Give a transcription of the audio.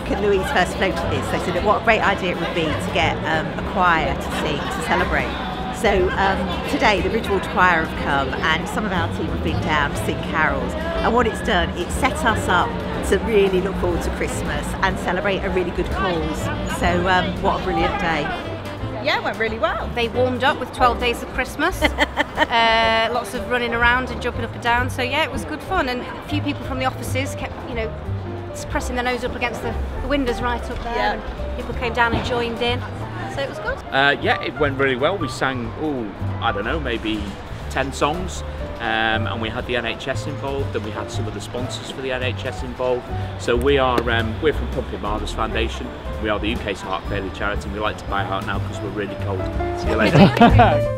first floated this, they said what a great idea it would be to get um, a choir to sing to celebrate. So um, today the Bridgewater Choir have come and some of our team have been down to sing carols and what it's done, it's set us up to really look forward to Christmas and celebrate a really good cause. So um, what a brilliant day. Yeah, it went really well. They warmed up with 12 Days of Christmas. uh, lots of running around and jumping up and down. So yeah, it was good fun. And a few people from the offices kept, you know, pressing their nose up against the, the windows right up there. Yeah. And people came down and joined in. So it was good. Uh, yeah, it went really well. We sang, oh, I don't know, maybe 10 songs. Um, and we had the NHS involved, and we had some of the sponsors for the NHS involved. So we are um, we're from Pumping Marvellous Foundation. We are the UK's heart failure charity. and We like to buy heart now because we're really cold. See you later.